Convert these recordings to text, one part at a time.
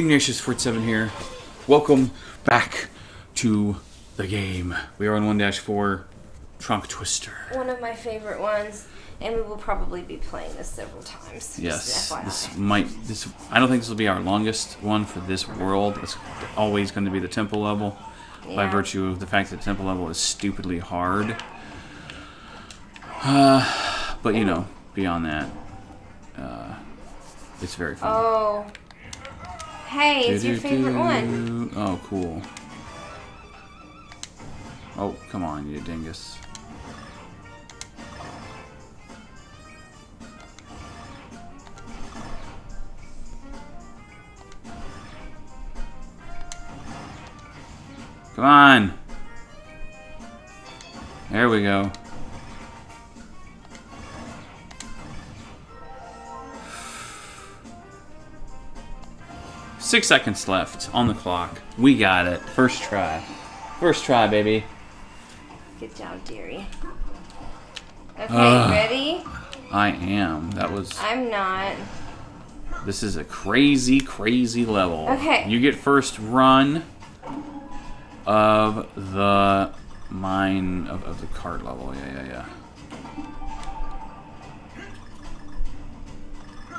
Ignatius 487 here. Welcome back to the game. We are on 1 4 Trunk Twister. One of my favorite ones, and we will probably be playing this several times. Yes, this might. This I don't think this will be our longest one for this world. It's always going to be the temple level, by virtue of the fact that the temple level is stupidly hard. Uh, but you know, beyond that, uh, it's very fun. Oh. Hey, it's your favorite one. Oh, cool. Oh, come on, you dingus. Come on. There we go. Six seconds left on the clock. We got it. First try. First try, baby. Good job, dearie. Okay, Ugh. ready? I am. That was. I'm not. This is a crazy, crazy level. Okay. You get first run of the mine of, of the cart level. Yeah, yeah, yeah.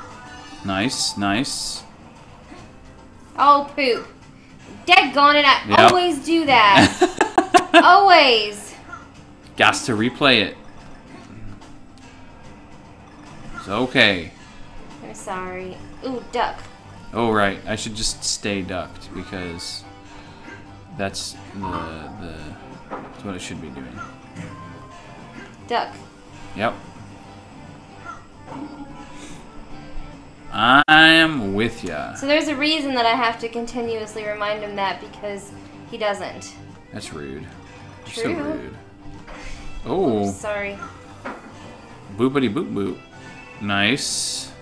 Nice, nice. Oh, poop. Dead gone it. I Yep. always do that. always. Got to replay it. It's okay. I'm sorry. Ooh, duck. Oh right, I should just stay ducked because that's the the that's what I should be doing. Duck. Yep. I'm with ya. So there's a reason that I have to continuously remind him that because he doesn't. That's rude. You're so True. rude. Oh, Sorry. boopity boop boop. Nice.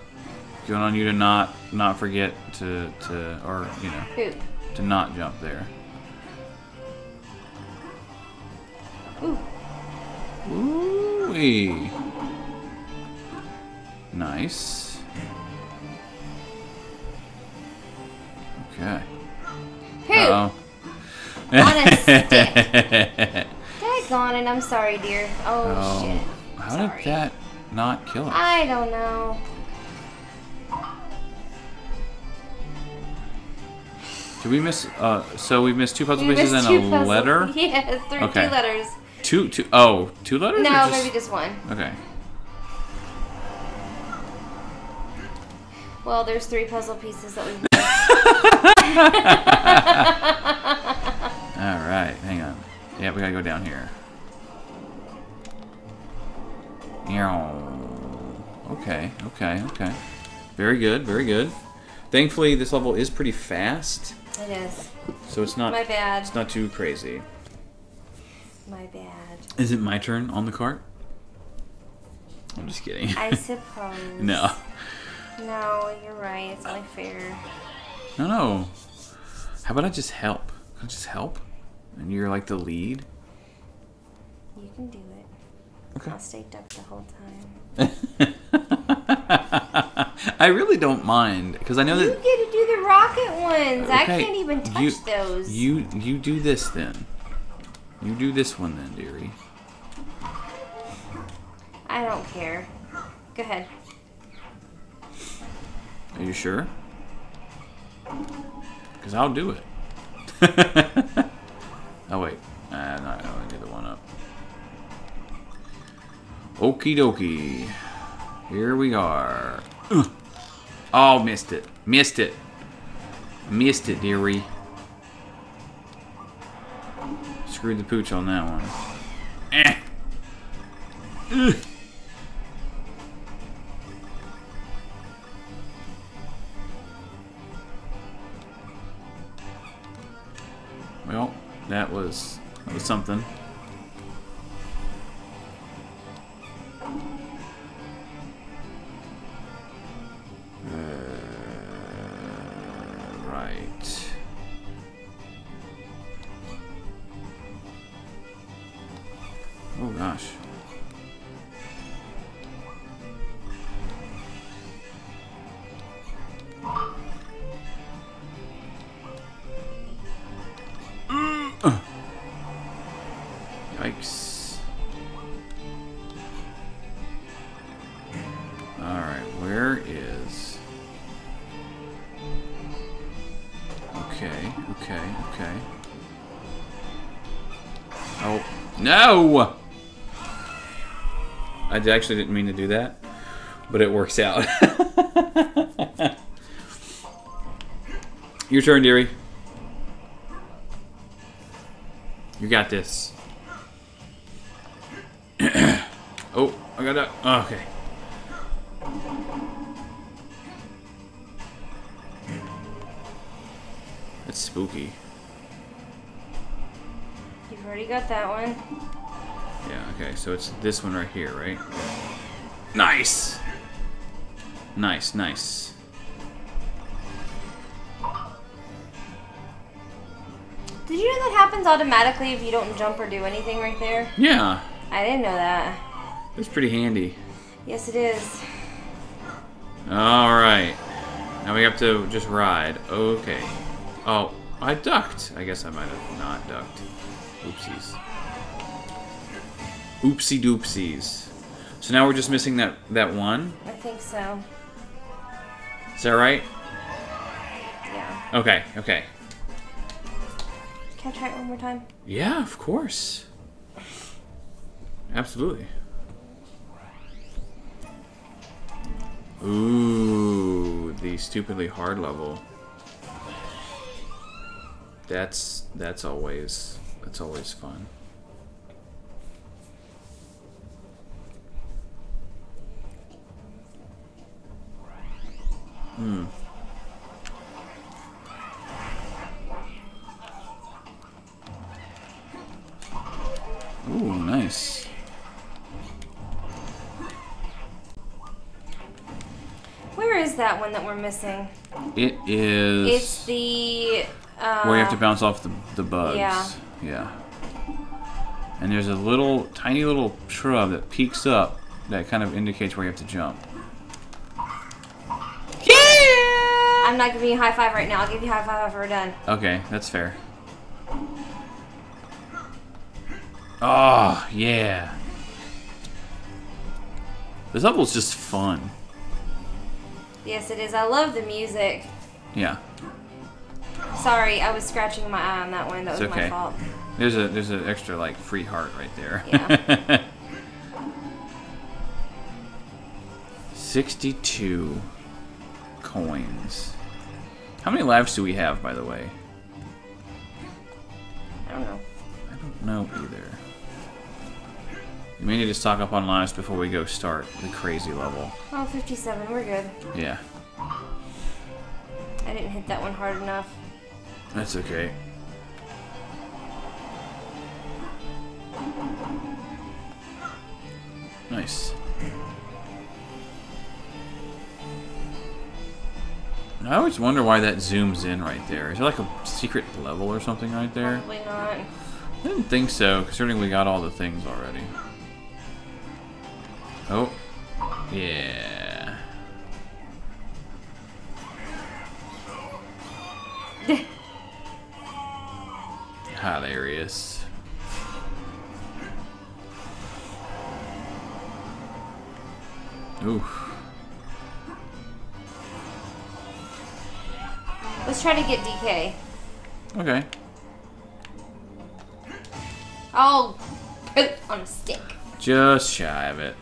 Going on you to not not forget to to or you know to not jump there. Ooh. Ooh. Nice. Okay. Poop. Uh-oh. On a stick. Daggone it. I'm sorry, dear. Oh, Oh, shit. how Sorry. did that not kill him? I don't know. Did we miss? Uh, so we missed two puzzle We pieces and a puzzle- letter. Yes, three, Okay. two letters. Two, two. Oh, two letters. No, just- maybe just one. Okay. Well, there's three puzzle pieces that we All right. Hang on. Yeah, we gotta go down here. Meow. Okay. Okay. Okay. Very good. Very good. Thankfully, this level is pretty fast, It is. so it's not My bad. it's not too crazy. My bad. Is it my turn on the cart? I'm just kidding. I suppose. no. No, you're right. It's only fair. No, no. How about I just help? Can I just help? And you're like the lead? You can do it. Okay. I'll stay ducked the whole time. I really don't mind because I know You that. get to do the rocket ones. I can't even touch you, those. You you do this then. You do this one then, dearie. I don't care. Go ahead. Are you sure? Because I'll do it. oh wait, uh, no, I only do the one up. Okie dokie. Here we are. Ugh. Oh, missed it. Missed it. Missed it, dearie. Screwed the pooch on that one. Eh. Ugh. Well, that was that was something. Uh, right. Oh gosh. Okay. Oh, no! I actually didn't mean to do that, but it works out. Your turn, dearie. You got this. oh, I got that. Oh, okay. That's spooky. You've already got that one. Yeah, okay, so it's this one right here, right? Nice! Nice, nice. Did you know that happens automatically if you don't jump or do anything right there? Yeah, I didn't know that. It's pretty handy. Yes, it is. Alright. Now we have to just ride. Okay. Oh, I ducked. I guess I might have not ducked. Oopsies. Oopsie doopsies. So now we're just missing that, that one. I think so. Is that right? Yeah. Okay, okay. Can I try it one more time? Yeah, of course. Absolutely. Ooh, the stupidly hard level. That's that's always that's always fun. Hmm. Ooh, nice. Where is that one that we're missing? It is It's the. Uh, where you have to bounce off the, the bugs. Yeah. Yeah. And there's a little, tiny little shrub that peaks up that kind of indicates where you have to jump. Yeah! I'm not giving you a high five right now. I'll give you a high five after we're done. Okay, that's fair. Oh, yeah. This level's just fun. Yes, it is. I love the music. Yeah. Sorry, I was scratching my eye on that one. That It's was okay. my fault. There's a there's an extra like free heart right there. Yeah. 62 coins. How many lives do we have, by the way? I don't know. I don't know either. We may need to stock up on lives before we go start the crazy level. Oh, 57. We're good. Yeah, I didn't hit that one hard enough. That's okay. Nice. I always wonder why that zooms in right there. Is there like a secret level or something right there? Probably not. I didn't think so, considering we got all the things already. Oh. Yeah. Hilarious. Oof. Let's try to get DK. Okay. Oh, poop on a stick. Just shy of it.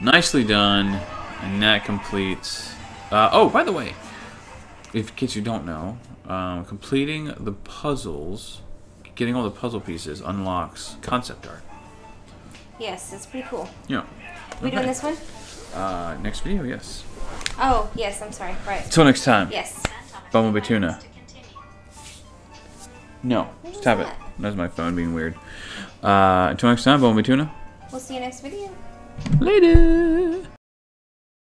Nicely done. And that completes. Uh, oh, by the way, if in case you don't know, um, completing the puzzles, getting all the puzzle pieces unlocks concept art. Yes, it's pretty cool. Yeah. We doing this one? Uh, next video, yes. Oh, yes. I'm sorry. Right. Until next time. Yes. Bumblebee Tuna. No, What was stop it. that? That's my phone being weird. Uh, until next time, Bumblebee Tuna. We'll see you next video. Later.